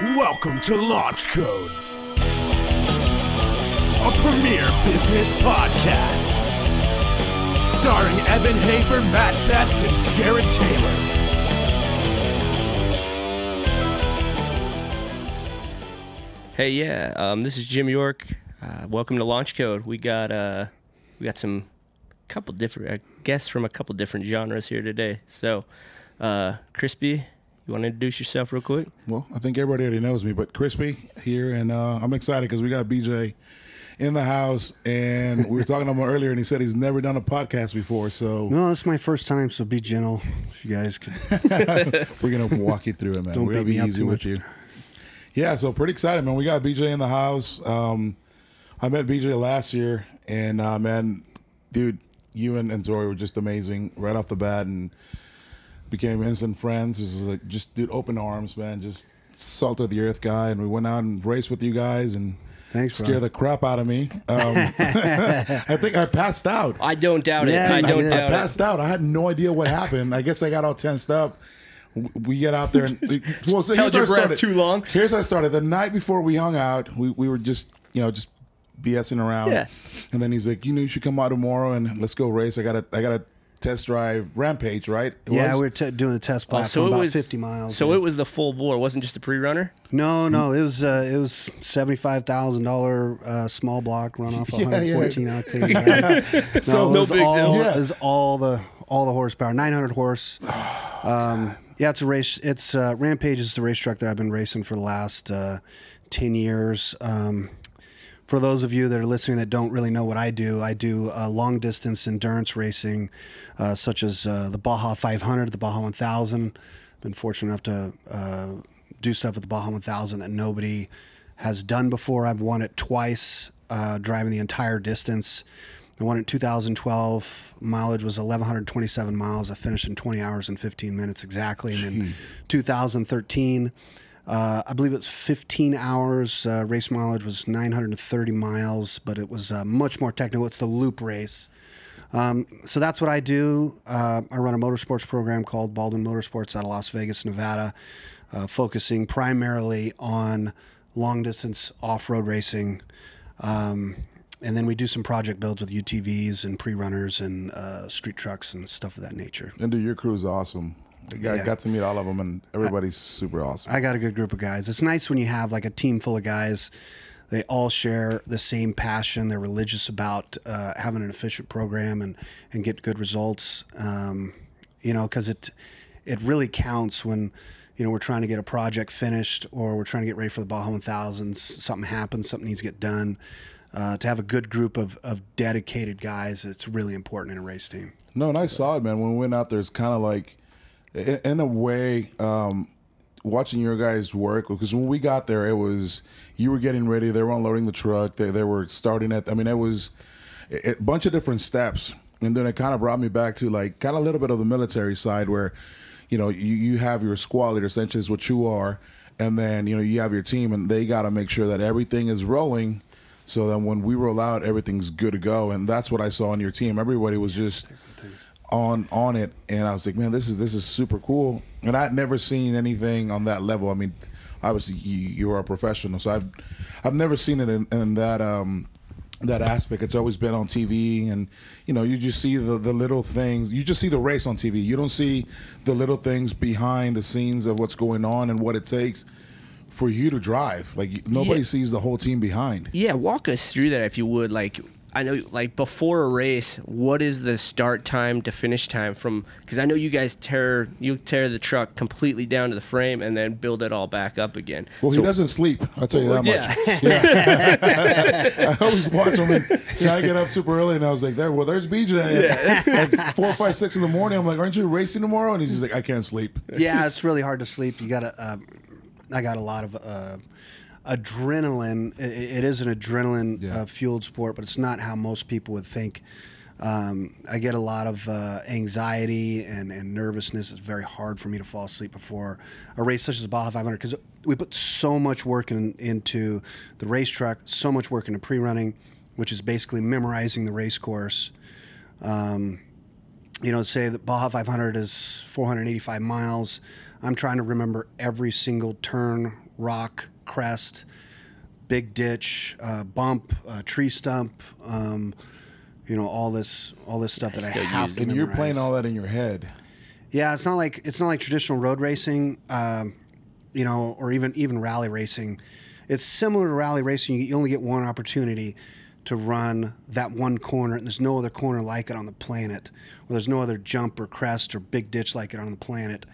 Welcome to Launch Code, a premier business podcast. Starring Evan Hafer, Matt Best, and Jared Taylor. Hey, yeah, um, this is Jim York. Uh, welcome to Launch Code. We got uh, we got some couple different uh, guests from a couple different genres here today. So, uh, Crispy, you want to introduce yourself real quick? Well, I think everybody already knows me, but Crispy here, and uh, I'm excited because we got BJ in the house, and we were talking to him earlier, and he said he's never done a podcast before, so No, it's my first time, so be gentle. If you guys could, we're gonna walk you through it, man. Don't we're gonna be easy with you. Yeah, so pretty excited, man. We got BJ in the house. Um, I met BJ last year, and uh, man, dude, you and, and Tori were just amazing right off the bat, and became instant friends. It was like just dude, open arms, man. Just salt of the earth guy, and we went out and raced with you guys, and Thanks, scare Ron. the crap out of me. Um, I think I passed out. I don't doubt Yeah, it. I don't. I doubt passed out. I had no idea what happened. I guess I got all tensed up. We get out there and well, so Held here's your how I breath started. too long. Here's how I started. The night before we hung out, we, we were just you know just BSing around. Yeah. And then he's like, you know, you should come out tomorrow and let's go race. I got to I got to test drive Rampage, right? It yeah, was? we were t- doing a test it. platform so it about was 50 miles. So yeah. it was the full bore. It wasn't just a pre-runner. no, no, it was uh, it was seventy five thousand dollar uh, small block run off Yeah, yeah. hundred fourteen octane. no, So it no was big all, deal. Yeah. It was all the all the horsepower, nine hundred horse. Um, yeah, it's a race. It's uh, Rampage is the race truck that I've been racing for the last uh, ten years. Um, for those of you that are listening that don't really know what I do, I do uh, long distance endurance racing, uh, such as uh, the Baja 500, the Baja 1000. I've Been fortunate enough to uh, do stuff with the Baja 1000 that nobody has done before. I've won it twice, uh, driving the entire distance. I won it in 2012. Mileage was 1,127 miles. I finished in 20 hours and 15 minutes exactly. And then 2013. Uh, I believe it's 15 hours. Uh, race mileage was 930 miles, but it was uh, much more technical. It's the loop race. Um, so that's what I do. Uh, I run a motorsports program called Baldwin Motorsports out of Las Vegas, Nevada, uh, focusing primarily on long distance off road racing. Um, and then we do some project builds with UTVs and pre runners and uh, street trucks and stuff of that nature. And your is awesome. I got, Yeah. got to meet all of them, and everybody's super awesome. I got a good group of guys. It's nice when you have like a team full of guys. They all share the same passion. They're religious about uh, having an efficient program and and get good results. Um, you know, because it it really counts when you know we're trying to get a project finished or we're trying to get ready for the Baja 1000s. Something happens. Something needs to get done. Uh, to have a good group of, of dedicated guys, it's really important in a race team. No, and I saw it, man. When we went out there, it's kind of like, i- in a way, um, watching your guys work. Because when we got there, it was you were getting ready. They were unloading the truck. They they were starting at. I mean, it was a bunch of different steps, and then it kind of brought me back to like kind of a little bit of the military side where, you know, you you have your squad leader, essentially is what you are, and then you know you have your team, and they got to make sure that everything is rolling. So then when we roll out, everything's good to go, and that's what I saw on your team. Everybody was just on on it, and I was like, man, this is this is super cool. And I'd never seen anything on that level. I mean, obviously you, you are a professional, so I've I've never seen it in, in that um that aspect. It's always been on TV, and you know, you just see the the little things. You just see the race on TV. You don't see the little things behind the scenes of what's going on and what it takes for you to drive. Like nobody Yeah. sees the whole team behind. Yeah, walk us through that if you would. Like, I know, like before a race, what is the start time to finish time from? Because I know you guys tear you tear the truck completely down to the frame and then build it all back up again. Well, So- he doesn't sleep. I'll tell you that much. yeah. I always watch him. And, yeah, I get up super early, and I was like, "There, well, there's BJ." At, at four, five, six in the morning, I'm like, "Aren't you racing tomorrow?" And he's just like, "I can't sleep." yeah, it's really hard to sleep. You got to. Uh, I got a lot of uh, adrenaline. I- it is an adrenaline Yeah. uh, fueled sport, but it's not how most people would think. Um, I get a lot of uh, anxiety and, and nervousness. It's very hard for me to fall asleep before a race such as the Baja 500 because we put so much work in, into the racetrack, so much work into pre-running, which is basically memorizing the race course. Um, you know, say the Baja 500 is 485 miles. I'm trying to remember every single turn, rock, crest, big ditch, uh, bump, uh, tree stump. Um, you know all this all this stuff that I have to And you're playing all that in your head. Yeah, it's not like it's not like traditional road racing, um, you know, or even even rally racing. It's similar to rally racing. You, you only get one opportunity to run that one corner, and there's no other corner like it on the planet. Or there's no other jump or crest or big ditch like it on the planet.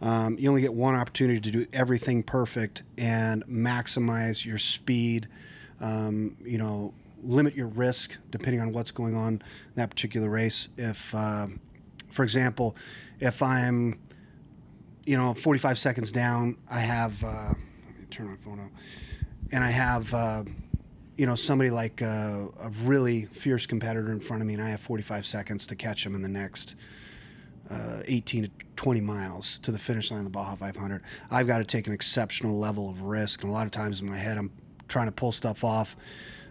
Um, you only get one opportunity to do everything perfect and maximize your speed. Um, you know, limit your risk depending on what's going on in that particular race. If um for example, if I'm, you know, 45 seconds down, I have, uh, let me turn my phone off, and I have, uh, you know, somebody like uh, a really fierce competitor in front of me, and I have 45 seconds to catch him in the next uh, 18 to 20 miles to the finish line of the Baja 500. I've got to take an exceptional level of risk, and a lot of times in my head, I'm trying to pull stuff off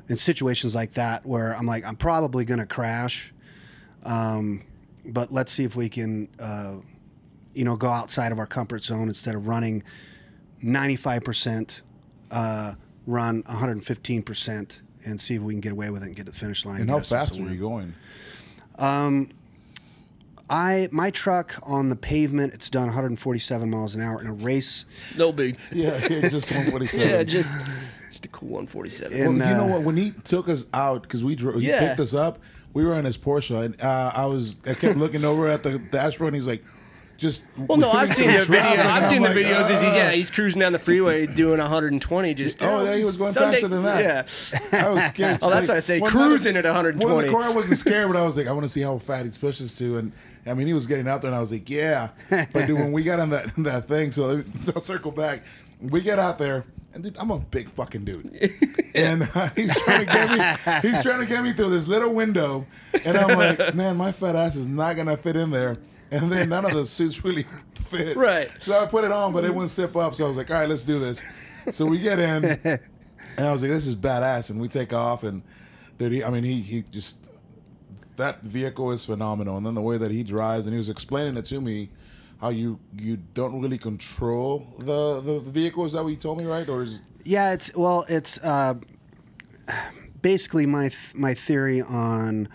in situations like that where I'm like, I'm probably going to crash um, but let's see if we can, uh, you know, go outside of our comfort zone instead of running 95%, uh, run 115% and see if we can get away with it and get to the finish line. And how fast were you going? I my truck on the pavement, it's done 147 miles an hour in a race. No big. Yeah, yeah, just 147. Yeah, just just a cool 147. Well, And, you know uh, what? When he took us out, because we drove, he Yeah. picked us up. We were in his Porsche, and uh, I was, I kept looking over at the dashboard, and he's like, just. Well, no, I've seen the video. I've seen the like, videos. Is he's, "Ah." yeah, he's cruising down the freeway doing 120. Just Oh, yeah, he was going Sunday- faster than that. Yeah. I was scared. Oh, that's why I say cruising at 120. Well, in the car, I wasn't scared, but I was like, I want to see how fast he's pushed us to. And I mean, he was getting out there, and I was like, yeah. But dude, when we got on that that thing, so, so I'll circle back. We get out there, and dude, I'm a big fucking dude, and uh, he's trying to get me. He's trying to get me through this little window, and I'm like, man, my fat ass is not gonna fit in there. And then none of the suits really fit. Right. So I put it on, but it wouldn't zip up. So I was like, all right, let's do this. So we get in, and I was like, this is badass. And we take off, and dude, he, I mean, he he just that vehicle is phenomenal. And then the way that he drives, and he was explaining it to me, how you you don't really control the the vehicle. Is that what you told me, right? Or is Yeah, it's well, it's uh, basically my th- my theory on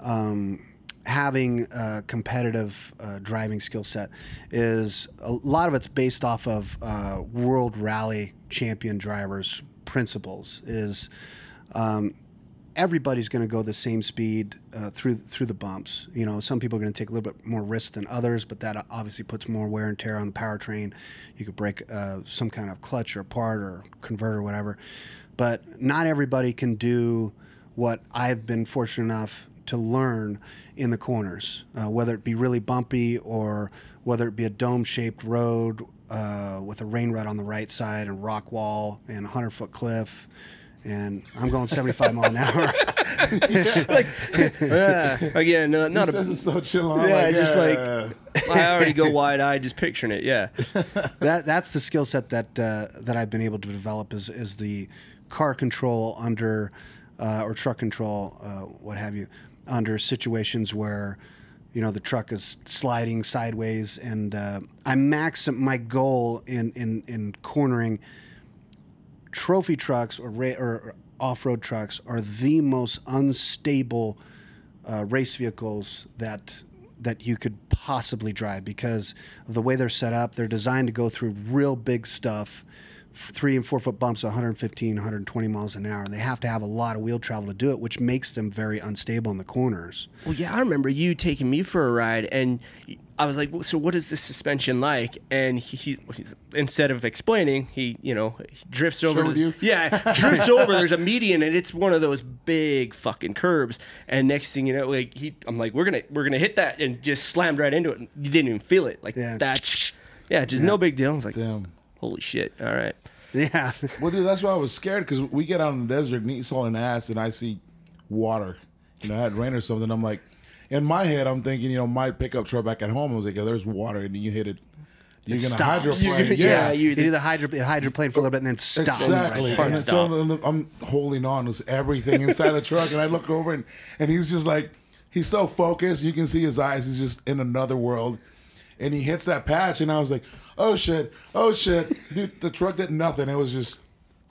um, having a competitive uh, driving skill set is a lot of it's based off of uh, World Rally Champion drivers' principles. Is um, everybody's going to go the same speed uh, through through the bumps. You know, some people are going to take a little bit more risk than others, but that obviously puts more wear and tear on the powertrain. You could break uh, some kind of clutch or part or converter or whatever. But not everybody can do what I've been fortunate enough to learn in the corners, uh, whether it be really bumpy or whether it be a dome-shaped road uh, with a rain rut on the right side and rock wall and a hundred foot cliff. And I'm going 75 mile an hour. yeah. Again, no, he not says a. it's so chill? Yeah, like, just like. I already go wide eyed just picturing it. Yeah. that that's the skill set that uh, that I've been able to develop is is the car control under uh, or truck control, uh, what have you, under situations where you know the truck is sliding sideways, and uh, I max my goal in in in cornering. Trophy trucks or ra- or off road trucks are the most unstable uh, race vehicles that that you could possibly drive because of the way they're set up. They're designed to go through real big stuff, three and four foot bumps, 115, 120 miles an hour. They have to have a lot of wheel travel to do it, which makes them very unstable in the corners. Well, yeah, I remember you taking me for a ride, and I was like, well, "So, what is this suspension like?" And he, he he's, instead of explaining, he you know he drifts over. with to- you? Yeah, drifts over. There's a median, and it's one of those big fucking curbs. And next thing you know, like he, I'm like, "We're gonna we're gonna hit that," and just slammed right into it. And you didn't even feel it, like Yeah. that. Yeah, just no big deal. I was like, Damn. "Holy shit!" All right. Yeah. Well, dude, that's why I was scared because we get out in the desert and he's hauling ass, and I see water. You know, I had rain or something. I'm like, in my head, I'm thinking, you know, my pickup truck back at home. I was like, yeah, there's water, and then you hit it. You're gonna stops. hydroplane. You're- yeah, yeah, you- You do the hydro, hydroplane for a little bit and then stop. Exactly. Right and there. then so I'm- I'm holding on to everything inside the truck, and I look over and, and he's just like, he's so focused. You can see his eyes. He's just in another world. And he hits that patch, and I was like, "Oh shit! Oh shit!" Dude, the truck did nothing. It was just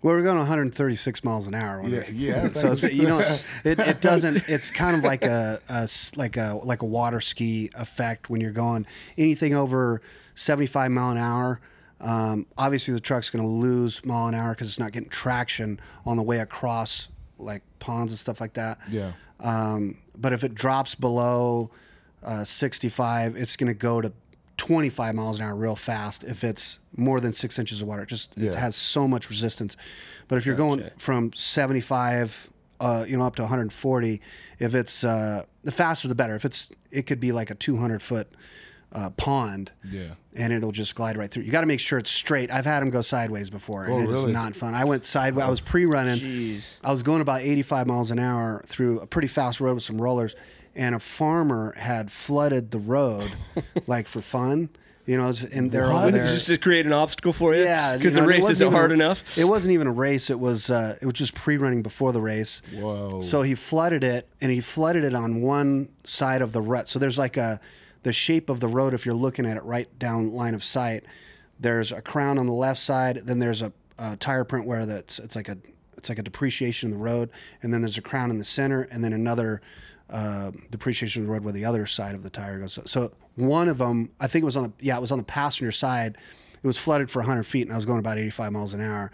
Well, we're going 136 miles an hour. Yeah, yeah, So it's, you know, it, it doesn't. It's kind of like a, a like a like a water ski effect when you're going anything over 75 mile an hour. Um, obviously, the truck's going to lose mile an hour because it's not getting traction on the way across like ponds and stuff like that. Yeah. Um, but if it drops below uh, 65, it's going to go to 25 miles an hour real fast. If it's more than six inches of water, it just it has so much resistance. But if you're going from 75, uh, you know, up to 140, if it's uh, the faster the better. If it's it could be like a 200 foot uh, pond. Yeah. And it'll just glide right through. You got to make sure it's straight. I've had them go sideways before, and Oh, it is really? not fun. I went sideways. I was pre-running. Jeez. I was going about 85 miles an hour through a pretty fast road with some rollers, and a farmer had flooded the road, like for fun. You know, and they're What? there. Just to create an obstacle for you? yeah, Because you know, the race isn't even hard enough. It wasn't even a race. It was uh, it was just pre-running before the race. Whoa. So he flooded it, and he flooded it on one side of the rut. So there's like a the shape of the road if you're looking at it right down line of sight. There's a crown on the left side. Then there's a, a tire print where that's it's like a it's like a depreciation in the road, and then there's a crown in the center, and then another uh, depreciation of the road where the other side of the tire goes. So, so one of them, I think it was on the yeah, it was on the passenger side. It was flooded for 100 feet, and I was going about 85 miles an hour.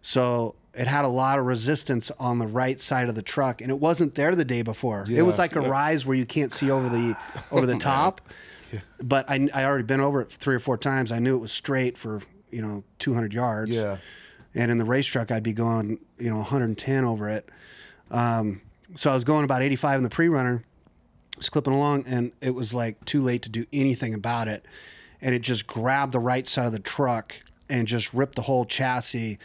So it had a lot of resistance on the right side of the truck, and it wasn't there the day before. It was like a rise where you can't see over the over the top. But I I already been over it three or four times. I knew it was straight for you know 200 yards. Yeah. And in the race truck, I'd be going you know 110 over it. Um, so I was going about 85 in the pre-runner, was clipping along, and it was like too late to do anything about it, and it just grabbed the right side of the truck and just ripped the whole chassis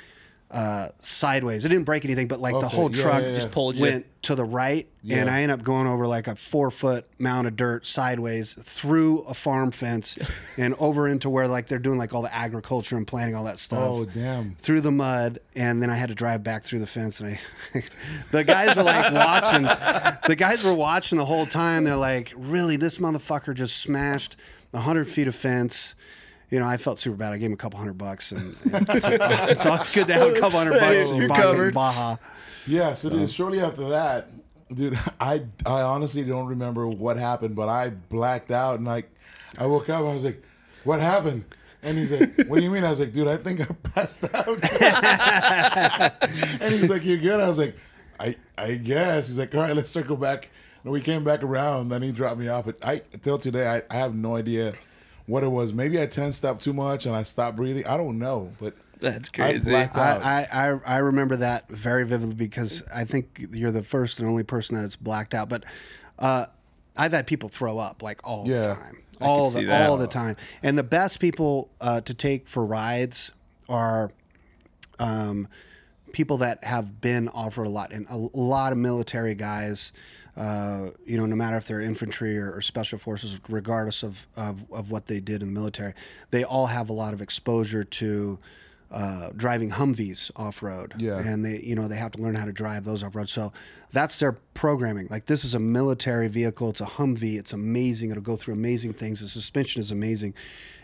uh, sideways. It didn't break anything, but like the whole yeah, truck yeah, yeah. just Just pulled you. went to the right, and I ended up going over like a four foot mound of dirt sideways through a farm fence and over into where like they're doing like all the agriculture and planting all that stuff Oh damn. through the mud, and then I had to drive back through the fence. And I, the guys were like watching. The guys were watching the whole time. They're like, "Really, this motherfucker just smashed hundred feet of fence." You know, I felt super bad. I gave him a couple hundred bucks, and, and it's, always good to have a couple hundred bucks. You're in covered. Baja. Yeah, so dude, shortly after that, dude, I I honestly don't remember what happened, but I blacked out and like I woke up, I was like, What happened? And he's like, What do you mean? I was like, dude, I think I passed out. and he's like, "You're good? I was like, I I guess. He's like, All right, let's circle back. And we came back around, then he dropped me off. But I till today I, I have no idea what it was. Maybe I tensed up too much and I stopped breathing. I don't know. But That's I crazy. blacked. I, I, I, I remember that very vividly because I think you're the first and only person that it's blacked out. But uh, I've had people throw up like all the Yeah. time, all the all the time. And the best people uh, to take for rides are um, people that have been offered a lot, and a, a lot of military guys. Uh, you know, no matter if they're infantry or, or special forces, regardless of, of, of what they did in the military, they all have a lot of exposure to uh, driving Humvees off road. Yeah. And they, you know, they have to learn how to drive those off road. So that's their programming. Like this is a military vehicle. It's a Humvee. It's amazing. It'll go through amazing things. The suspension is amazing.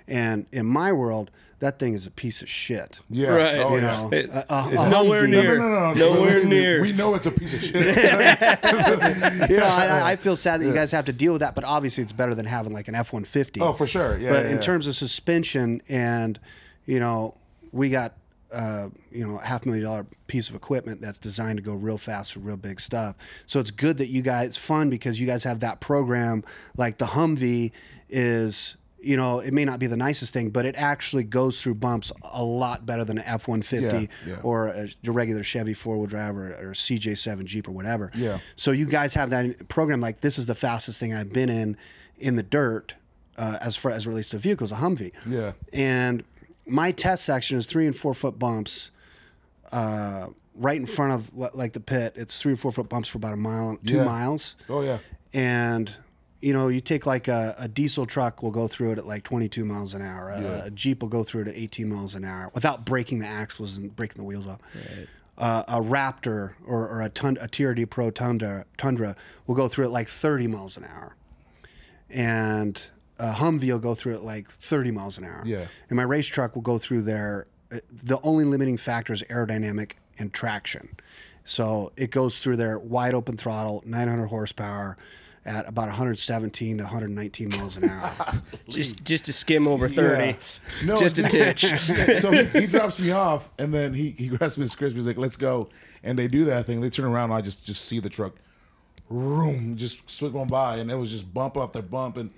And in my world, that thing is a piece of shit. yeah. Right. Oh, You yeah. know, It- a- a- a nowhere near. No, no, no, no. Nowhere We- near. We know it's a piece of shit. you know, I, I feel sad that you guys have to deal with that, but obviously it's better than having like an F one fifty. Oh, for sure. Yeah, but yeah, in yeah. terms of suspension, and you know, we got uh, you know a half million dollar piece of equipment that's designed to go real fast for real big stuff. So it's good that you guys. It's fun because you guys have that program. Like the Humvee is. You know, it may not be the nicest thing, but it actually goes through bumps a lot better than an F one fifty or a, a regular Chevy four wheel drive or, or CJ seven Jeep or whatever. Yeah. So you guys have that program like this is the fastest thing I've been in in the dirt uh, as far as relates to vehicles, a Humvee. Yeah. And my test section is three and four foot bumps, uh, right in front of like the pit. It's three or four foot bumps for about a mile, two Yeah. miles, Oh yeah. and you know you take like a, a diesel truck will go through it at like 22 miles an hour. A, a Jeep will go through it at 18 miles an hour without breaking the axles and breaking the wheels off. Uh, a Raptor or, or a, tund- a TRD Pro Tundra, Tundra will go through it like 30 miles an hour. And a Humvee will go through it like 30 miles an hour. Yeah. And my race truck will go through there. uh, The only limiting factor is aerodynamic and traction. So it goes through there wide open throttle, 900 horsepower at about 117 to 119 miles an hour. Just just to skim over thirty, Yeah. No, just a titch. so he, he drops me off, and then he, he grabs me his crisp. He's like, "Let's go!" And they do that thing. They turn around, and I just just see the truck, room, just swing on by, and it was just bump after bump, and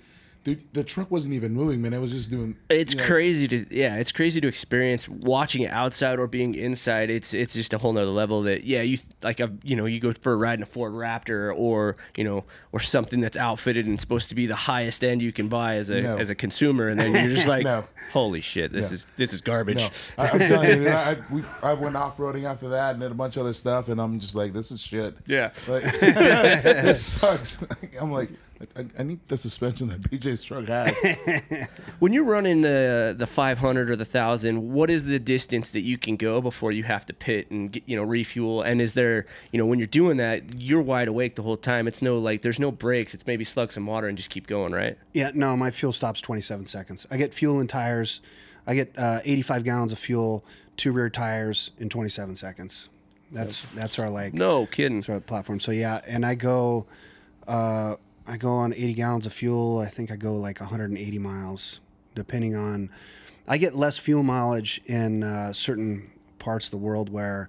dude, the truck wasn't even moving, man. It was just doing. It's you know, crazy to yeah, it's crazy to experience watching it outside or being inside. It's it's just a whole nother level that yeah, you like a you know you go for a ride in a Ford Raptor or you know or something that's outfitted and supposed to be the highest end you can buy as a No. as a consumer, and then you're just like, No. holy shit, this Yeah. is this is garbage. No, I, I'm telling you, I, I, we, I went off roading after that, and then a bunch of other stuff, and I'm just like, this is shit. Yeah. Like, this sucks. I'm like, I, I need the suspension that BJ's truck has. When you're running the the 500 or the 1000, what is the distance that you can go before you have to pit and get, you know refuel? And is there you know when you're doing that, you're wide awake the whole time. It's no like there's no breaks. It's maybe slug some water and just keep going, right? Yeah, no, my fuel stops 27 seconds. I get fuel and tires. I get uh, 85 gallons of fuel, two rear tires in 27 seconds. That's that's our like No kidding. that's our platform. So yeah, and I go, uh, I go on 80 gallons of fuel. I think I go like 180 miles, depending on. I get less fuel mileage in uh, certain parts of the world where.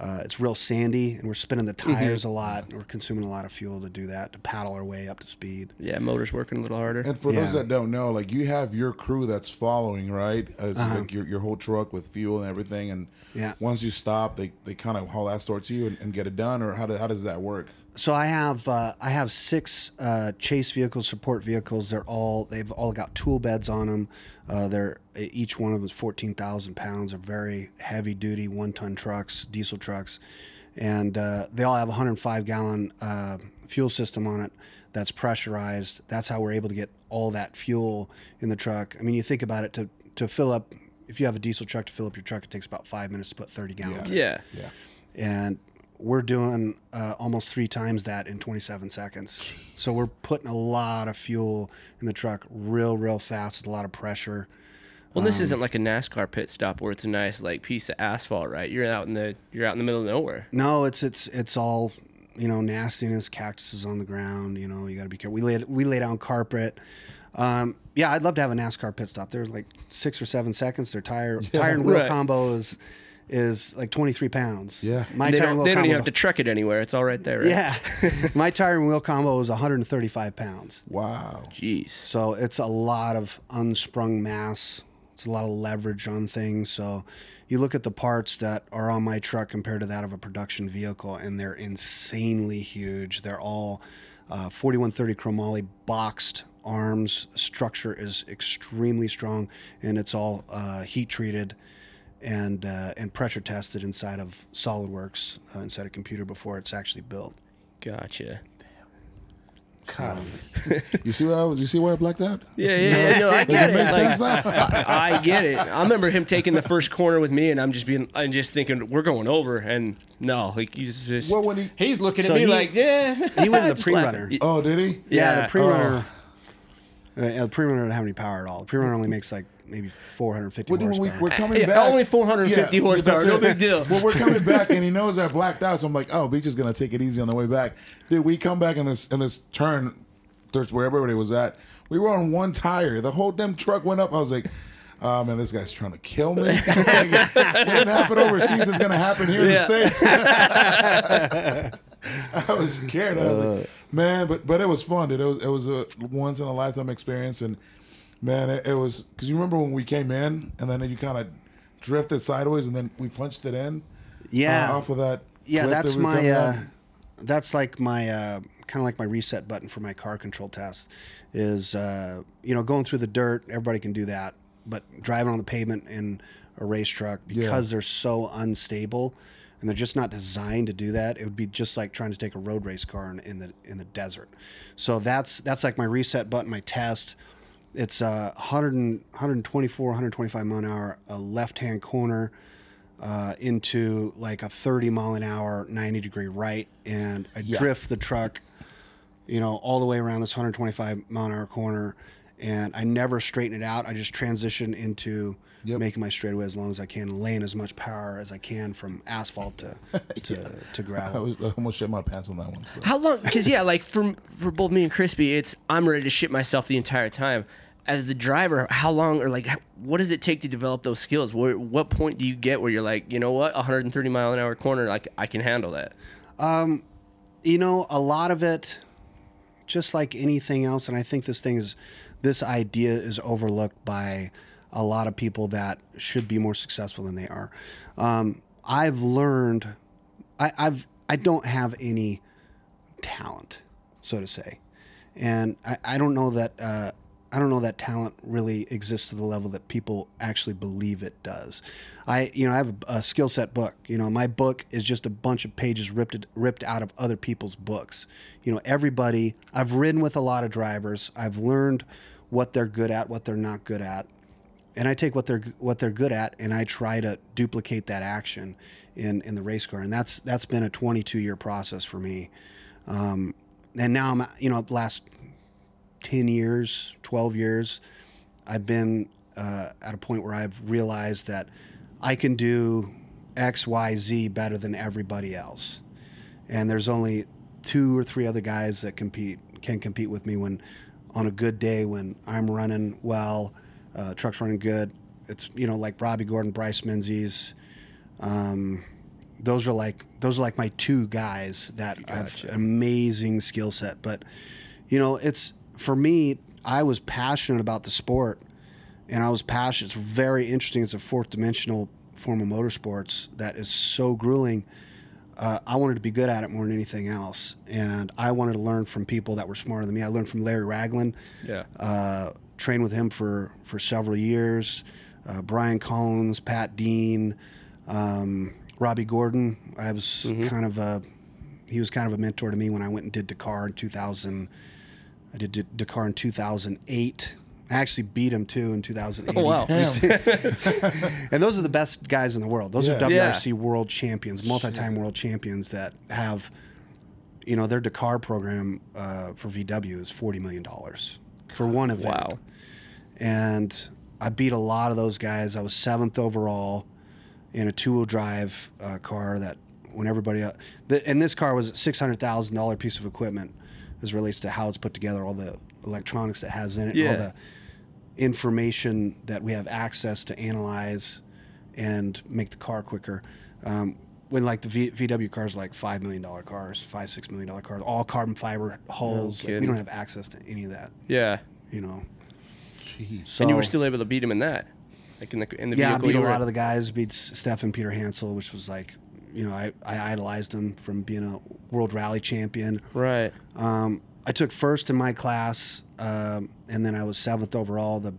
Uh, it's real sandy, and we're spinning the tires a lot. We're consuming a lot of fuel to do that to paddle our way up to speed. Yeah, motor's working a little harder. And for Yeah. those that don't know, like you have your crew that's following, right? As like your, your whole truck with fuel and everything. And Yeah. once you stop, they, they kind of haul ass towards you and, and get it done, or how, do, how does that work? So I have uh, I have six uh, chase vehicles, support vehicles. They're all they've all got tool beds on them. Uh, they're each one of them is fourteen thousand pounds. They're very heavy duty one ton trucks, diesel trucks, and uh, they all have a 105 gallon uh, fuel system on it that's pressurized. That's how we're able to get all that fuel in the truck. I mean, you think about it to to fill up. If you have a diesel truck to fill up your truck, it takes about five minutes to put 30 gallons. in yeah. Yeah. and we're doing uh, almost three times that in 27 seconds. So we're putting a lot of fuel in the truck real, real fast with a lot of pressure. Well, Um, this isn't like a NASCAR pit stop where it's a nice like piece of asphalt, right? You're out in the you're out in the middle of nowhere. No, it's it's it's all you know nastiness, cactuses on the ground. You know, you got to be careful. We lay we lay down carpet. Um, yeah, I'd love to have a NASCAR pit stop. They're like six or seven seconds. Their tire tire and wheel Right. combo is is like 23 pounds. Yeah. my they tire don't and wheel they don't combo even is have to truck it anywhere. It's all right there. Right? Yeah, my tire and wheel combo is 135 pounds. Wow. Jeez. So it's a lot of unsprung mass. It's a lot of leverage on things. So you look at the parts that are on my truck compared to that of a production vehicle, and they're insanely huge. They're all uh, 4130 chromoly boxed arms. Structure is extremely strong, and it's all uh, heat treated and uh, and pressure tested inside of SolidWorks, uh, inside a computer before it's actually built. Gotcha. God. you see why I, you see why I blacked out? Yeah, yeah, yeah. No, I get it it. Like. I, I get it. I remember him taking the first corner with me, and I'm just being, I'm just thinking we're going over, and no, like he's just, Well, when he- he's looking at me he- like, yeah. He went in the pre-runner. laughing. oh, did he? Yeah, Yeah. the pre-runner. Uh, yeah, the pre-runner doesn't have any power at all. The pre-runner only makes like maybe 450 Well, dude, when We, we're coming Yeah, back. only 450 Yeah, horsepower, no big deal. Well, we're coming back, and he knows I blacked out, so I'm like, oh, Beach is gonna take it easy on the way back. Dude, we come back in this in this turn, where everybody was at. We were on one tire. The whole damn truck went up. I was like. Oh man, this guy's trying to kill me. it didn't happen overseas. It's gonna happen here Yeah. in the states. I was scared. I was like, uh. man, but but it was fun, dude. It was it was a once in a lifetime experience, and man, it, it was because you remember when we came in, and then you kind of drifted sideways, and then we punched it in. Yeah. uh, off of that. yeah, that that's we my. Uh, that's like my uh, kind of like my reset button for my car control test. Is uh, you know going through the dirt, everybody can do that, but driving on the pavement in a race truck because they're so unstable. And they're just not designed to do that. It would be just like trying to take a road race car in, in the in the desert. So that's that's like my reset button, my test. It's uh, 100 and, 124, 125 mile an hour, a left hand corner uh, into like a 30 mile an hour, 90 degree right, and I drift the truck, you know, all the way around this 125 mile an hour corner, and I never straighten it out. I just transition into Yep. making my straightaway as long as I can, laying as much power as I can from asphalt to to, to I, gravel. was, I almost shit my pants on that one. So. How long? Because yeah, like for for both me and Crispy, it's I'm ready to shit myself the entire time. As the driver, how long or like what does it take to develop those skills? Where, what point do you get where you're like, you know what, 130 mile an hour corner, like I can handle that. Um, you know, a lot of it, just like anything else, and I think this thing is, this idea is overlooked by a lot of people that should be more successful than they are. Um, I've learned, I, I've, I don't have any talent, so to say, and I, I don't know that. Uh, I don't know that talent really exists to the level that people actually believe it does. I, you know, I have a, a skill set book. You know, my book is just a bunch of pages ripped ripped out of other people's books. You know, everybody. I've ridden with a lot of drivers. I've learned what they're good at, what they're not good at, and I take what they're what they're good at, and I try to duplicate that action in in the race car. And that's that's been a 22 year process for me. Um, and now I'm, you know, last 10 years, 12 years, I've been uh, at a point where I've realized that I can do X, Y, Z better than everybody else. And there's only two or three other guys that compete can compete with me when on a good day when I'm running well, uh, truck's running good. It's you know like Robby Gordon, Bryce Menzies. Um, those are like those are like my two guys that have amazing skill set. But you know, it's for me. I was passionate about the sport, and I was passionate. It's very interesting. It's a fourth dimensional form of motorsports that is so grueling. Uh, I wanted to be good at it more than anything else, and I wanted to learn from people that were smarter than me. I learned from Larry Ragland. Yeah. Uh, trained with him for for several years. Uh, Brian Collins, Pat Dean, um, Robby Gordon. I was kind of a he was kind of a mentor to me when I went and did Dakar in 2000. I did D- Dakar in 2008. I actually beat him too in 2008. Oh, wow. and those are the best guys in the world. Those are Yeah. WRC world champions, multi-time world champions that have, you know, their Dakar program uh, for VW is forty million dollars for one event. Wow. And I beat a lot of those guys. I was seventh overall in a two-wheel drive uh, car that when everybody else, the, and this car was a six hundred thousand dollar piece of equipment as relates to how it's put together, all the electronics that has in it, Yeah. all the information that we have access to analyze and make the car quicker. Um, when like the v, VW cars, like five million dollar cars, five six million dollar cars, all carbon fiber hulls. Like, we don't have access to any of that. Yeah. You know. Jeez. So and you were still able to beat him in that, like in the in the yeah, I vehicle. beat a lot of the guys. Beat Stéphane Peterhansel, which was like, you know, I, I idolized him from being a world rally champion. Right. Um, I took first in my class, um, and then I was seventh overall, the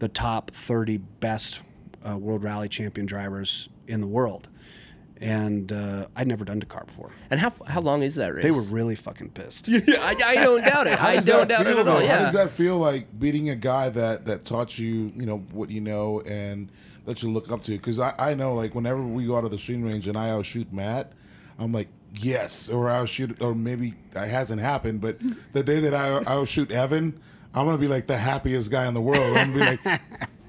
the top thirty best uh, world rally champion drivers in the world. And uh, I'd never done Dakar before. And how how long is that race? They were really fucking pissed. Yeah, I, I don't doubt it. I don't doubt it feel, at all. though? How does that feel like beating a guy that that taught you, you know, what you know and that you look up to? Because I, I know, like, whenever we go out of the shooting range and I outshoot Matt, I'm like, yes, or I'll shoot, or maybe it hasn't happened, but the day that I outshoot Evan, I'm gonna be like the happiest guy in the world. I'm gonna be like.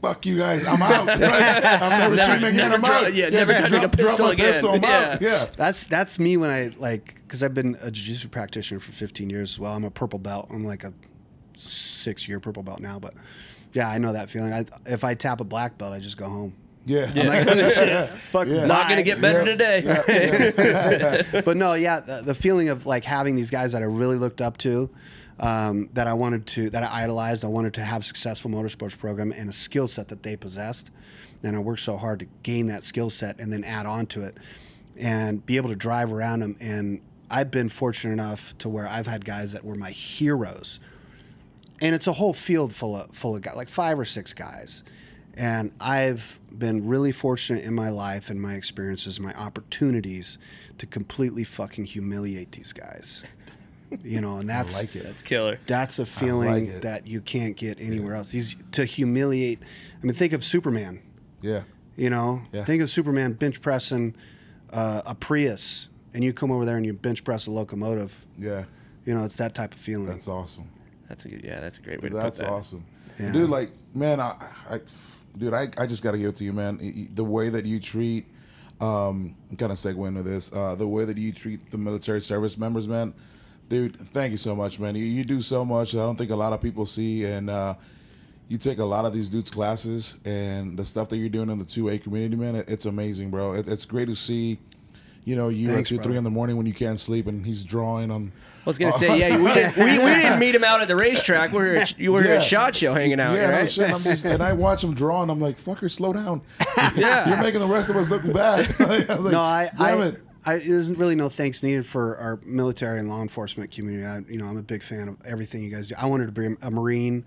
Fuck you guys! I'm out. Right? I'm never, Never- shooting again. never I'm draw- out. yeah, never just touching a drop- drop pistol my again. pistol, I'm out. Yeah. Yeah. That's that's me when I like because I've been a jiu-jitsu practitioner for 15 years as well. I'm a purple belt. I'm like a six-year purple belt now, but yeah, I know that feeling. I, if I tap a black belt, I just go home. Yeah. I'm like, "Oh, shit, fuck, Yeah. Not gonna get better today. but no, yeah, the, the feeling of like having these guys that I really looked up to, um, that I wanted to, that I idolized, I wanted to have a successful motorsports program and a skill set that they possessed, and I worked so hard to gain that skill set and then add on to it, and be able to drive around them. And I've been fortunate enough to where I've had guys that were my heroes, and it's a whole field full of full of guys, like five or six guys. And I've been really fortunate in my life and my experiences, my opportunities to completely fucking humiliate these guys. You know, and that's like it. That's killer. that's a feeling it. that you can't get anywhere else. These to humiliate. I mean, think of Superman. Yeah. You know, Yeah. think of Superman bench pressing uh, a Prius, and you come over there and you bench press a locomotive. Yeah. You know, it's that type of feeling. That's awesome. That's a good. Yeah, that's a great way to That's put that. That's awesome, Yeah. dude. Like, man, I, I dude, I, I just got to give it to you, man. Y- y- The way that you treat, um, kind of segue into this, uh, the way that you treat the military service members, man, dude. Thank you so much, man. You, you do so much. that I don't think a lot of people see, and uh, you take a lot of these dudes' classes, and the stuff that you're doing in the two A community, man. It, it's amazing, bro. It, it's great to see. You know, you Thanks, at two, brother. three in the morning when you can't sleep, and he's drawing on. I was gonna say, yeah, we didn't, we, we didn't meet him out at the racetrack. We were at, you were Yeah. at Shot Show hanging out, Yeah, right? shit. I'm just, and I watch him draw, and I'm like, "Fucker, slow down! Yeah. You're making the rest of us look bad." I was like, No, I, damn I, it. I, there's really no thanks needed for our military and law enforcement community. I, you know, I'm a big fan of everything you guys do. I wanted to be a Marine,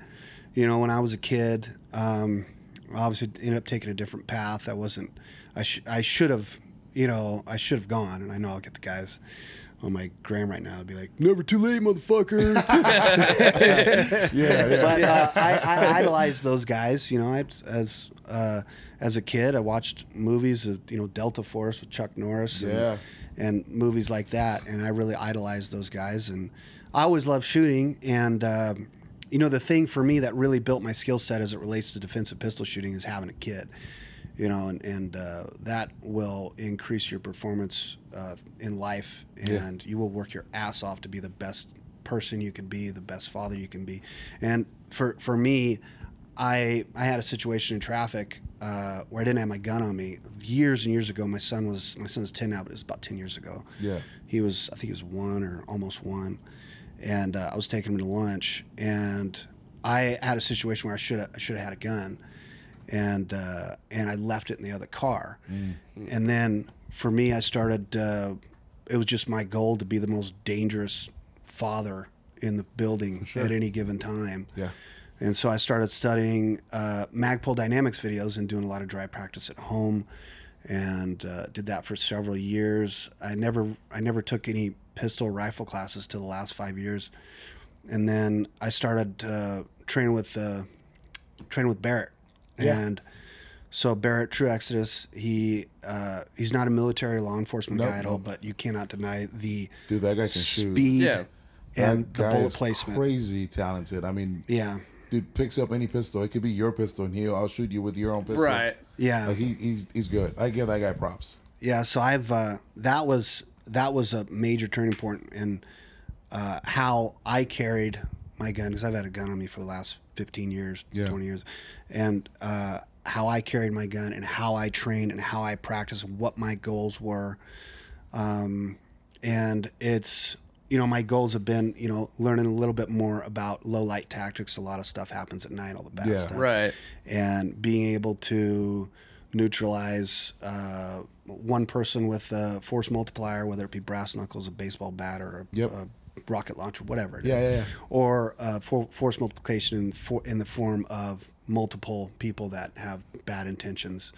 you know, when I was a kid. Um, obviously, ended up taking a different path. I wasn't. I, sh- I should have, you know, I should have gone. And I know I'll get the guys on my gram right now. I'd be like, "Never too late, motherfucker." Yeah, yeah. but uh, I, I idolized those guys. You know, I, as uh, as a kid, I watched movies of you know Delta Force with Chuck Norris. And, Yeah. and movies like that, and I really idolized those guys. And I always loved shooting. And um, you know, the thing for me that really built my skill set as it relates to defensive pistol shooting is having a kid. You know, and, and uh, that will increase your performance uh, in life, Yeah. and you will work your ass off to be the best person you can be, the best father you can be. And for for me, I I had a situation in traffic uh, where I didn't have my gun on me years and years ago. My son was my son's ten now, but it was about ten years ago. Yeah. he was I think he was one or almost one, and uh, I was taking him to lunch, and I had a situation where I should I should have had a gun, and uh, and I left it in the other car, and then for me I started. Uh, it was just my goal to be the most dangerous father in the building sure. at any given time. Yeah. And so I started studying uh, Magpul Dynamics videos and doing a lot of dry practice at home, and uh, did that for several years. I never, I never took any pistol rifle classes till the last five years, and then I started uh, training with uh, training with Barrett, Yeah. and so Barrett True Exodus. He uh, he's not a military law enforcement Nope, guy at all, nope. but you cannot deny the Dude, that guy can shoot. Yeah. and That the guy bullet is placement. Crazy talented. I mean, Yeah, dude picks up any pistol. It could be your pistol, and he'll I'll shoot you with your own pistol. Right. yeah. Like he, he's he's good. I give that guy props. Yeah, so I've uh, that was that was a major turning point in uh, how I carried my gun because I've had a gun on me for the last fifteen years, Yeah. twenty years, and uh, how I carried my gun and how I trained and how I practiced, what my goals were, um, and it's you know my goals have been you know learning a little bit more about low light tactics. A lot of stuff happens at night, all the bad Yeah. stuff, Right. and being able to neutralize uh, one person with a force multiplier, whether it be brass knuckles, a baseball bat, or a, Yep. a rocket launcher, whatever. it Yeah, is. yeah, yeah. Or uh, for, force multiplication in, for, in the form of multiple people that have bad intentions.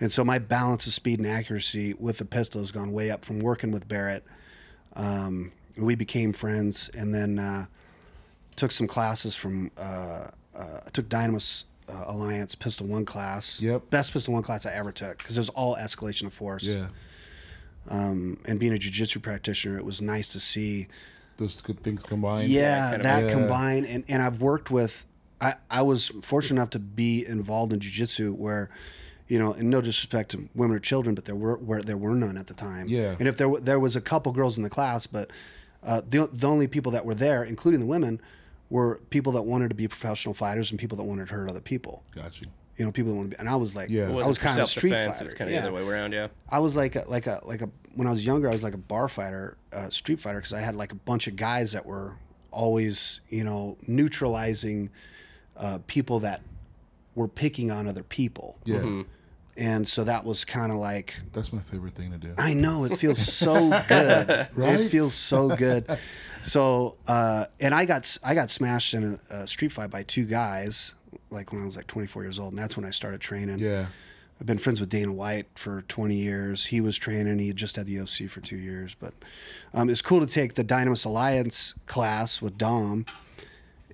And so my balance of speed and accuracy with the pistol has gone way up from working with Barrett. Um, we became friends, and then uh, took some classes from uh, uh, took Dynamis uh, Alliance Pistol One class. Yep. best Pistol One class I ever took because it was all escalation of force. Yeah. Um, and being a jujitsu practitioner, it was nice to see. Those good things combined. Yeah, kind of- that Yeah. combined, and and I've worked with. I I was fortunate enough to be involved in jujitsu where. You know, and no disrespect to women or children, but there were where there were none at the time. Yeah. And if there were, there was a couple girls in the class, but uh, the the only people that were there, including the women, were people that wanted to be professional fighters and people that wanted to hurt other people. Got you. You know, people that want to be. And I was like, Yeah. It I Wasn't was for kind of a street self-defense, fighter. It's kind of yeah. the other way around. Yeah. I was like a, like a like a when I was younger, I was like a bar fighter, uh, street fighter, because I had like a bunch of guys that were always you know neutralizing uh, people that were picking on other people, Yeah. Mm-hmm. and so that was kind of like That's my favorite thing to do. I know it feels so good. Right? It feels so good. So, uh, and I got I got smashed in a, a street fight by two guys, like when I was like 24 years old, and that's when I started training. Yeah. I've been friends with Dana White for 20 years. He was training. He had just had the OC for two years, but um, it's cool to take the Dynamis Alliance class with Dom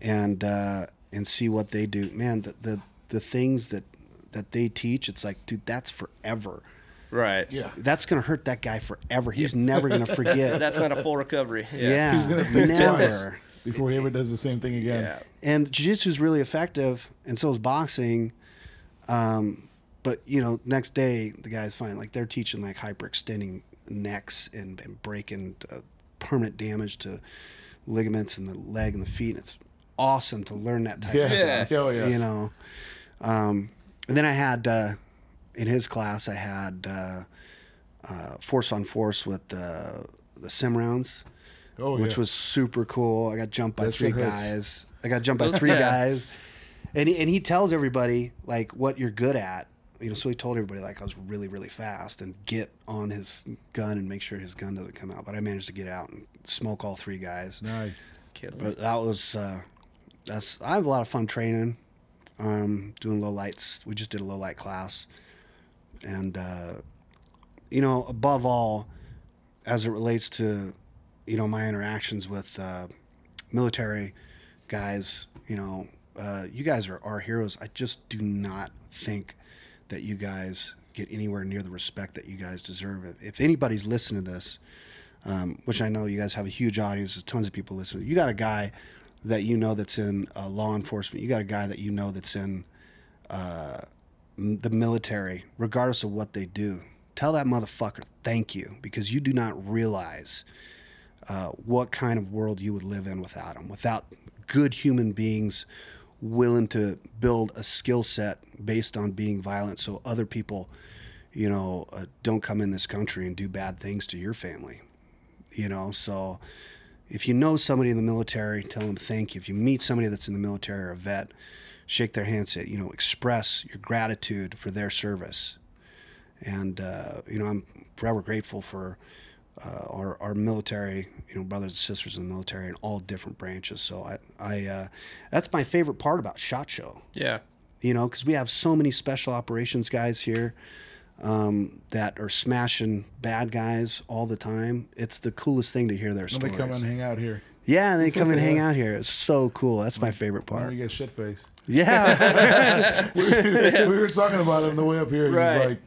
and uh, and see what they do. Man, the, the the things that that they teach, it's like, dude, that's forever. Right. Yeah. That's gonna hurt that guy forever. He's never gonna forget. That's not a full recovery. Yeah. yeah, gonna never. Twice. before he ever does the same thing again. Yeah. and jiu-jitsu is really effective and so is boxing um, but you know next day the guys find like they're teaching like hyperextending necks and, and breaking uh, permanent damage to ligaments in the leg and the feet and it's awesome to learn that type Yeah, of Yeah. stuff Hell yeah. you know um, and then i had uh, in his class i had uh, uh, force on force with uh, the sim rounds Oh, which yeah. was super cool. I got jumped by That three guys. I got jumped by three yeah. guys, and he, and he tells everybody like what you're good at. You know, so he told everybody like I was really really fast and get on his gun and make sure his gun doesn't come out. But I managed to get out and smoke all three guys. nice. Killer. But that was uh, that's I have a lot of fun training, um, doing low lights. We just did a low light class, and uh, you know, above all, as it relates to you know my interactions with uh, military guys, you know, uh, you guys are our heroes. I just do not think that you guys get anywhere near the respect that you guys deserve. If anybody's listening to this, um, which I know you guys have a huge audience, there's tons of people listening. You got a guy that you know that's in uh, law enforcement. You got a guy that you know that's in uh, the military, regardless of what they do. Tell that motherfucker thank you because you do not realize uh, what kind of world you would live in without them, without good human beings willing to build a skill set based on being violent so other people, you know, uh, don't come in this country and do bad things to your family. You know, so if you know somebody in the military, tell them thank you. If you meet somebody that's in the military or a vet, shake their hand, say, you know, express your gratitude for their service. And, uh, you know, I'm forever grateful for uh, our, our military, you know, brothers and sisters in the military in all different branches. So I, I uh, that's my favorite part about SHOT Show Yeah. you know, because we have so many special operations guys here um, that are smashing bad guys all the time. It's the coolest thing to hear their When stories. they come and hang out here. yeah, and they come and hang out here. It's so cool. That's my favorite Why don't part. we get shit faced? Yeah, we were talking about it on the way up here. Right. He's like,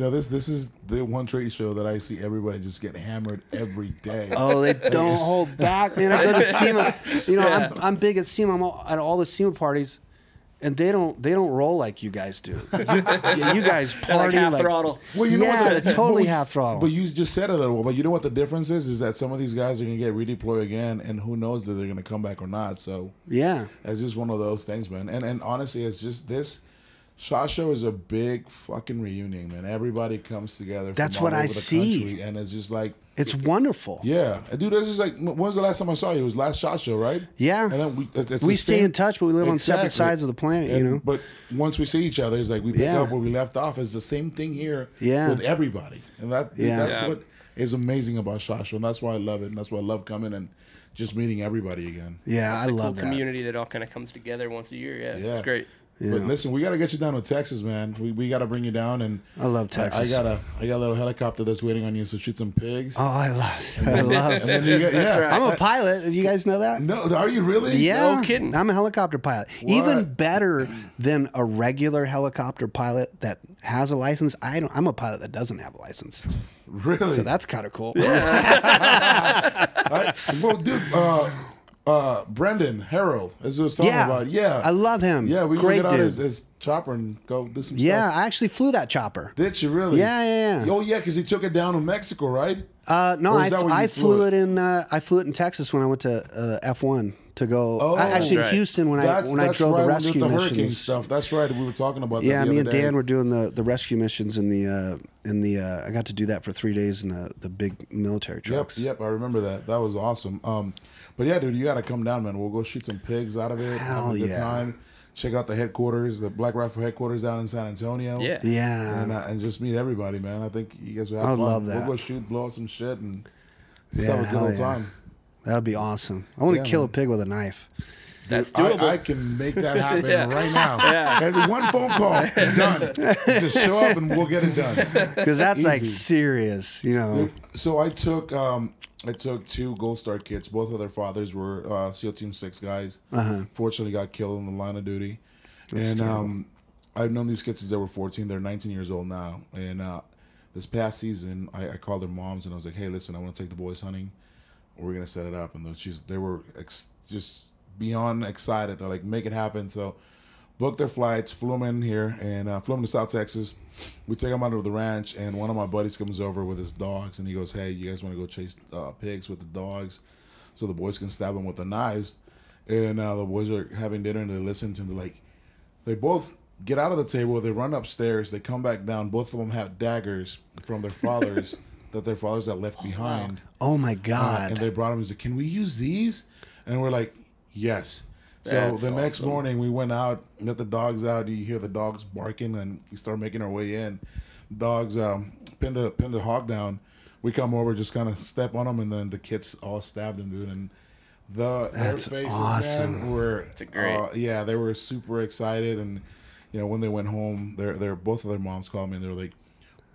you know, this this is the one trade show that I see everybody just get hammered every day. oh, they don't hold back, man. I go to SEMA. You know, I'm, I'm big at SEMA. I'm all, at all the SEMA parties. And they don't they don't roll like you guys do. You, you guys party like half throttle. Well, you know yeah, what? The, totally but- half throttle. But you just said it a little. But you know what the difference is? Is that some of these guys are gonna get redeployed again, and who knows that they're gonna come back or not. So yeah, it's just one of those things, man. And and honestly, it's just this. Shot show is a big fucking reunion, man. Everybody comes together. from That's all what I over the see. country, and it's just like, it's wonderful. yeah, dude. It's just like, when was the last time I saw you? It was last shot show, right? Yeah. And then we it's we the stay same- in touch, but we live on separate sides of the planet. You know. But once we see each other, it's like we pick Yeah. up where we left off. It's the same thing here Yeah. with everybody. And that Yeah. that's Yeah. what is amazing about Shot Show. And that's why I love it. And that's why I love coming and just meeting everybody again. Yeah, I It's a love cool that. community that all kind of comes together once a year. Yeah, Yeah. it's great. But listen, we got to get you down to Texas, man. We, we got to bring you down. And I love I, I got a I got a little helicopter that's waiting on you. So shoot some pigs. Oh, I love. I love. and then you get, yeah. right. I'm a pilot. Do you guys know that? No, are you really? Yeah, No kidding. I'm a helicopter pilot. Even better than a regular helicopter pilot that has a license. I don't. I'm a pilot that doesn't have a license. Really? So that's kind of cool. I, well, dude, uh, uh, Brendan Harold, as we was talking Yeah. about, yeah, I love him. Yeah, we Great can get out dude. his, his chopper and go do some stuff. Yeah, stuff. I actually flew that chopper. Did you really? Yeah, yeah, yeah. Oh, yeah, because he took it down to Mexico, right? Uh, no, I, is that where I you flew, flew it in. Uh, I flew it in Texas when I went to uh, F1 to go. Oh. I, actually, Right. in Houston when I when I drove right, the when we did rescue the missions. stuff. That's right. We were talking about that. Yeah, me and Dan were doing the, the rescue missions in the uh, in the. Uh, I got to do that for three days in the, the big military Yep, trucks. yep, I remember that. That was awesome. Um, but yeah, dude, you got to come down, man. We'll go shoot some pigs out of it. Hell have a good yeah. time. Check out the headquarters, the Black Rifle headquarters down in San Antonio. Yeah. Yeah. and, uh, and just meet everybody, man. I think you guys will have I would fun. love that. We'll go shoot, blow up some shit, and just Yeah, have a good old yeah. time. That'd be awesome. I want to Yeah, kill man. a pig with a knife. That's doable. I, I can make that happen Yeah. right now. And one phone call, done. Just show up and we'll get it done. Because that's like serious, you know. So I took um, I took two Gold Star kids. Both of their fathers were uh, SEAL Team Six guys. Uh-huh. Fortunately, got killed in the line of duty. and um, I've known these kids since they were 14. They're 19 years old now. And uh, this past season, I, I called their moms and I was like, "Hey, listen, I want to take the boys hunting. we're gonna set it up, and she's they were ex- just beyond excited. They're like, make it happen. So booked their flights, flew them in here, and uh, flew them to South Texas. We take them out to the ranch, and one of my buddies comes over with his dogs, and he goes, "Hey, you guys want to go chase uh, pigs with the dogs, so the boys can stab them with the knives?" And uh, the boys are having dinner, and they listen to, and they're like, they both get out of the table. They run upstairs. They come back down. Both of them have daggers from their fathers that their fathers had left behind. Oh my Uh, God. and they brought them. He's like, "Can we use these?" And we're like, "Yes." So That's the next awesome. morning, we went out, let the dogs out. You hear the dogs barking, and we start making our way in. Dogs um, pinned the pinned the hog down. We come over, just kind of step on them, and then the kids all stabbed him, dude. And the That's their faces, awesome. man, were a great- uh, yeah, they were super excited, and you know when they went home, their their both of their moms called me, and they were like,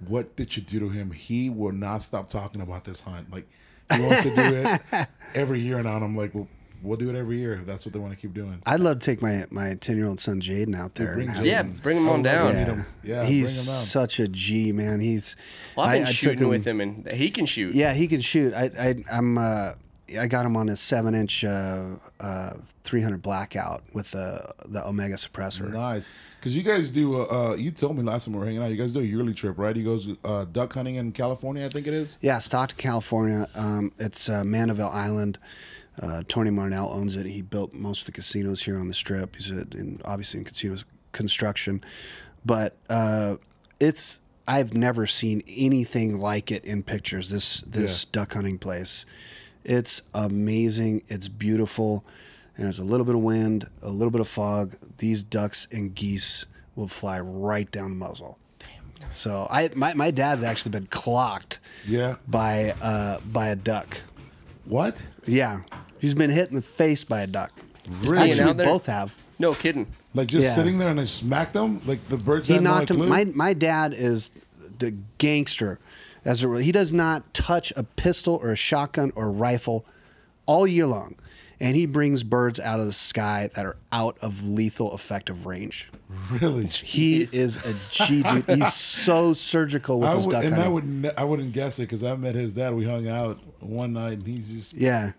"What did you do to him? He will not stop talking about this hunt. Like he wants to do it every year now." And I'm like, "Well, we'll do it every year if that's what they want to keep doing." I'd love to take my my ten year old son Jaden out there. bring and Jaden. Yeah, bring him on down. Yeah, him. Yeah, he's bring him down. such a G man. He's Well, I've been I- I shooting him- with him, and he can shoot. Yeah, he can shoot. I, I I'm uh, I got him on a seven inch uh, uh, 300 blackout with the the Omega suppressor. Nice, because you guys do. Uh, uh, you told me last time we were hanging out. You guys do a yearly trip, right? He goes uh, duck hunting in California, I think it is. Yeah, Stockton, California. Um, it's uh, Mandeville Island. Uh, Tony Marnell owns it. He built most of the casinos here on the Strip. He's a, in, obviously in casinos construction, but uh, it's I've never seen anything like it in pictures. This this duck hunting place, it's amazing. It's beautiful, and there's a little bit of wind, a little bit of fog. These ducks and geese will fly right down the muzzle. So I my, my dad's actually been clocked Yeah. by uh, by a duck. What? Yeah, he's been hit in the face by a duck. Really? Actually, we out both have. No kidding. Like just Yeah. sitting there and they smacked them? Like the birds He had no knocked him. clue? My my dad is the gangster. As a, he does not touch a pistol or a shotgun or a rifle all year long, and he brings birds out of the sky that are out of lethal effective range. Really? He is a G dude. He's so surgical with I his would, duck and I would ne- I wouldn't guess it because I met his dad. We hung out one night and he's just yeah.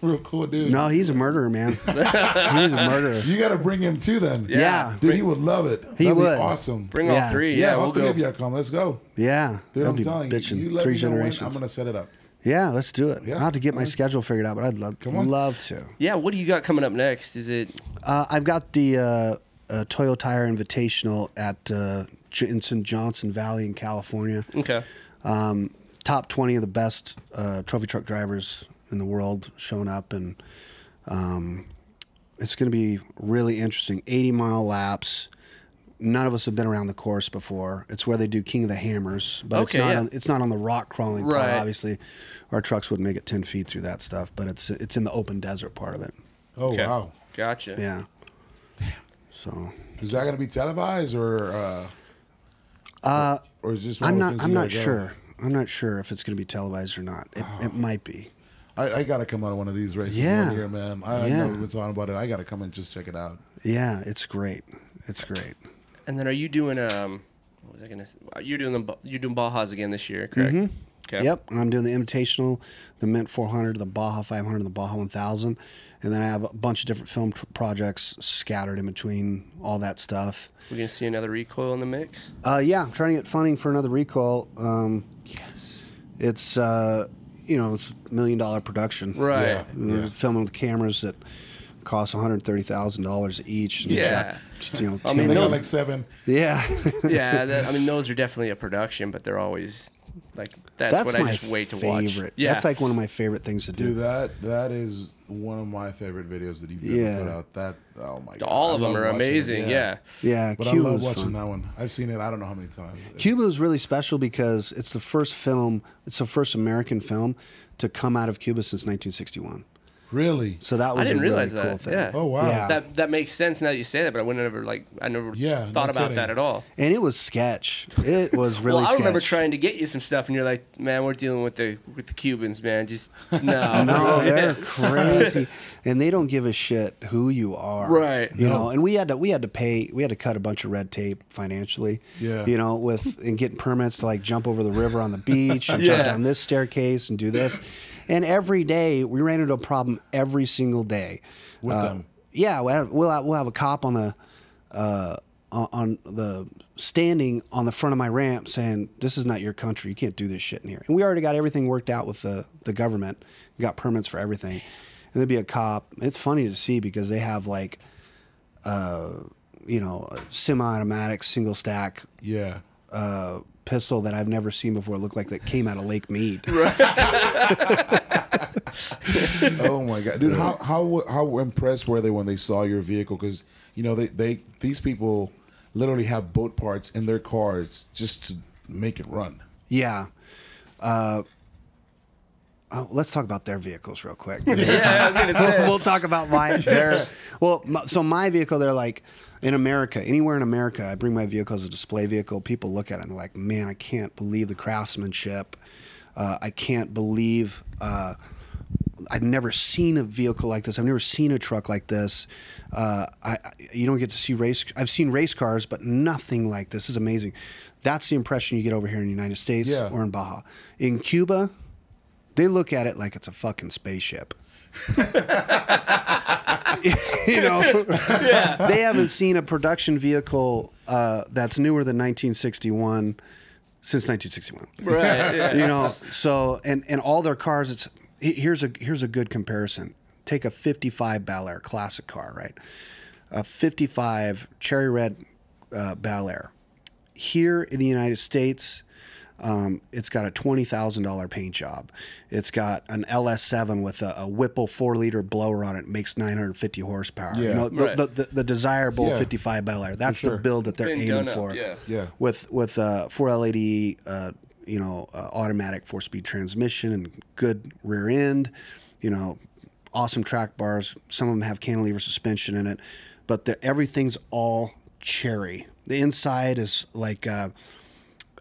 real cool dude. No, he's a murderer, man. he's a murderer. You got to bring him too then. Yeah. Dude, he would love it. He That'd would. Be awesome. Bring Yeah. all three. yeah, Yeah, all we'll three go. of you come. Let's go. Yeah, Dude, that'll I'm be telling you, bitching. you let Three me know when, generations. I'm gonna set it up. Yeah, let's do it. Yeah. I'll have to get my schedule figured out, but I'd love, on. love to. Yeah, what do you got coming up next? Is it Uh, I've got the uh, uh, Toyo Tire Invitational at uh, J- Johnson Valley in California. okay? Um, top 20 of the best uh, trophy truck drivers in the world showing up, and um, it's going to be really interesting. 80 mile laps. None of us have been around the course before. It's where they do King of the Hammers, but it's not. yeah. On, it's not on the rock crawling part. Obviously, our trucks wouldn't make it 10 feet through that stuff, but it's it's in the open desert part of it. Oh Okay. wow. Gotcha. Yeah. So Is that gonna be televised or uh, uh or is this one I'm not. I'm not gotta go? sure. I'm not sure if it's going to be televised or not. It, it might be. I, I gotta come out of one of these races Yeah. one year, man. I, I Yeah. know we've been talking about it. I gotta come and just check it out. Yeah, it's great. It's great. And then are you doing um? What was I gonna? Say? You're doing the you're doing Bajas again this year, correct? Okay. Mm-hmm. Yep, I'm doing the Invitational, the Mint 400, the Baja 500, and the Baja 1000, and then I have a bunch of different film tr- projects scattered in between all that stuff. We're gonna see another recoil in the mix. Uh, yeah, I'm trying to get funding for another recoil. Um, yes, it's uh, you know it's a million dollar production. Right. Yeah. We're filming with cameras that cost 130 thousand dollars each. and Yeah. got, you know, I mean, They 10 got those- like seven. yeah. yeah, that, I mean those are definitely a production, but they're always like that's, That's what I just wait to favorite. watch. Yeah, That's like one of my favorite things to do. Dude, that that is one of my favorite videos that you've Yeah. ever put out. That oh my god. all I of them are watching it, amazing. Yeah. yeah, But I love watching fun. that one. I've seen it I don't know how many times. It's- Cuba is really special because it's the first film, it's the first American film to come out of Cuba since 1961. Really? So that was I didn't a really realize cool that. thing. Yeah. Oh wow. Yeah. That that makes sense now that you say that, but I would never like I never Yeah, no thought about kidding. that at all. And it was sketch. It was really well, I sketch. remember trying to get you some stuff, and you're like, "Man, we're dealing with the with the Cubans, man. Just no, No, they're crazy, and they don't give a shit who you are, Right. You No. know, and we had to we had to pay we had to cut a bunch of red tape financially, Yeah. You know, with and getting permits to like jump over the river on the beach and Yeah. jump down this staircase and do this, And every day we ran into a problem every single day. With Uh, them. Yeah, we'll have, we'll have, we'll have a cop on the uh, on- the standing on the front of my ramp saying, "This is not your country. You can't do this shit in here." And we already got everything worked out with the the government. We got permits for everything. And there'd be a cop. It's funny to see because they have like, uh, you know, semi-automatic single stack Yeah. uh, pistol that I've never seen before. It looked like that came out of Lake Mead. oh my god, dude! How how how impressed were they when they saw your vehicle? Because you know they they these people literally have boat parts in their cars just to make it run. Yeah. Uh, oh, let's talk about their vehicles real quick. Yeah, I was gonna say. we'll talk about my their well so my vehicle they're like in america anywhere in america i bring my vehicle as a display vehicle people look at it and they're like man i can't believe the craftsmanship uh, i can't believe uh, I've never seen a vehicle like this. I've never seen a truck like this. Uh, I, I- you don't get to see race. I've seen race cars, but nothing like this. this is amazing. That's the impression you get over here in the United States Yeah. or in Baja. In Cuba, they look at it like it's a fucking spaceship. you know, they haven't seen a production vehicle uh, that's newer than 1961 since 1961 Right. Yeah. you know so and and all their cars it's here's a here's a good comparison take a 55 bel air classic car right a 55 cherry red uh, bel air here in the united states um, it's got a twenty thousand dollar paint job. It's got an LS7 with a, a Whipple four liter blower on it. Makes nine hundred fifty horsepower. You Yeah. know the, Right. the, the, the desirable Yeah. fifty five Bel Air. That's sure. the build that they're Been aiming done up, for yeah. Yeah. with with uh, 4LED, uh, you know, uh, automatic four speed transmission and good rear end, you know, awesome track bars. Some of them have cantilever suspension in it, but the, everything's all cherry. The inside is like uh,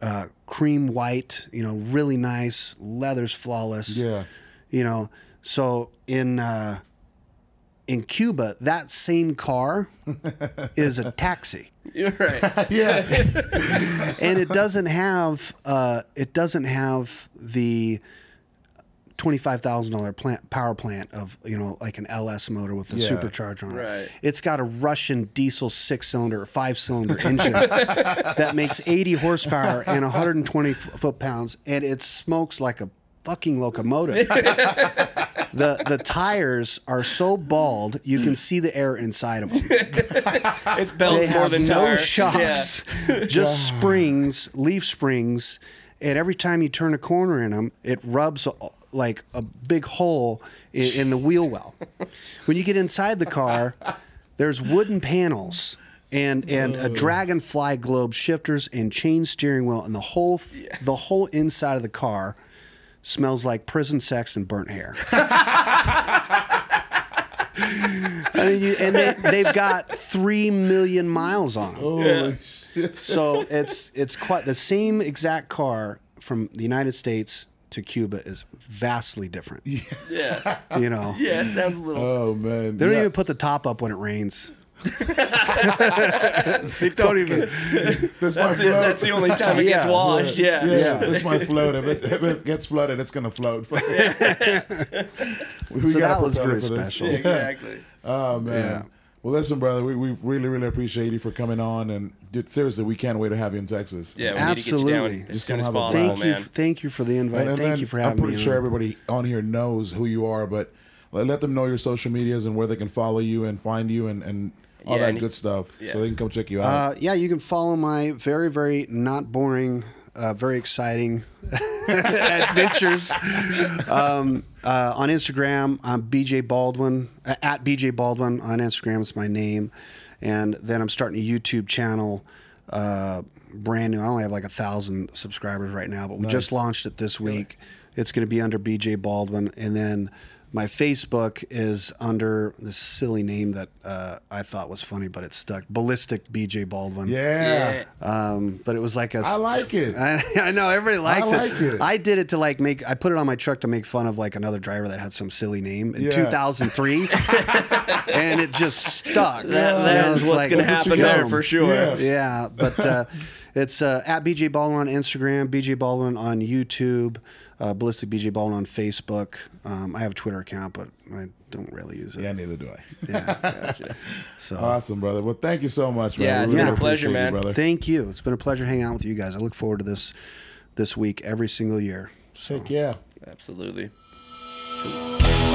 uh, cream white, you know, really nice. Leather's flawless. Yeah. You know, so in uh, in Cuba, that same car is a taxi You're right. Yeah. and it doesn't have uh, it doesn't have the twenty five thousand dollar plant power plant of you know like an LS motor with a Yeah. supercharger on it. Right. It's got a Russian diesel six cylinder or five cylinder engine that makes eighty horsepower and one hundred and twenty foot pounds, and it smokes like a fucking locomotive. the the tires are so bald you can see the air inside of them It's they belts more have than no tires. shocks, just springs, leaf springs, and every time you turn a corner in them, it rubs a, like a big hole in, in the wheel well. when you get inside the car, there's wooden panels. And, and a dragonfly globe shifters and chain steering wheel and the whole the whole inside of the car smells like prison sex and burnt hair. I mean, you, and they, they've got three million miles on them. So it's it's quite the same exact car from the United States to Cuba is vastly different. Yeah. You know, Yeah. it Sounds a little. Oh man. they don't Yeah. even put the top up when it rains. they don't even. This might That's, it. float. That's the only time it gets Yeah. washed. Yeah. Yeah, Yeah. this might float. If it, if it gets flooded, it's gonna float. we, we So gotta that was very for this. special. Yeah. Exactly. Oh man. Yeah. Well, listen, brother. We, we really really appreciate you for coming on, and dude, seriously, we can't wait to have you in Texas. Yeah. We need to get you Absolutely. down as Just soon come as have a possible, Thank you, man. thank you for the invite. And- and thank then you for having me. I'm pretty me. sure on. everybody on here knows who you are, but let, let them know your social medias and where they can follow you and find you and, and all Yeah, that and- good stuff, yeah. so they can come check you out. Uh, yeah, you can follow my very, very not boring, uh, very exciting adventures um, uh, on Instagram. I'm BJ Baldwin uh, at BJ Baldwin on Instagram. It's my name, and then I'm starting a YouTube channel. Uh, brand new. I only have like a thousand subscribers right now, but we just launched it this week. It's going to be under BJ Baldwin, and then my Facebook is under this silly name that uh, I thought was funny, but it stuck. Ballistic BJ Baldwin. yeah. Um, but it was like a. I like it. I, I know everybody likes like it. it. I did it to like make. I put it on my truck to make fun of like another driver that had some silly name in Yeah. 2003, and it just stuck. That, You know, is it's what's like- going to happen there got. for sure. Yeah. yeah, but uh, It's uh, at BJ Baldwin on Instagram, BJ Baldwin on YouTube, uh, Ballistic BJ Baldwin on Facebook. Um, I have a Twitter account, but I don't really use it. Yeah, neither do I. Yeah. so Awesome, brother. Well, thank you so much, man. Yeah, We it's been a pleasure, appreciate you, man. brother. thank you. It's been a pleasure hanging out with you guys. I look forward to this this week every single year. Heck yeah. Absolutely. Cool.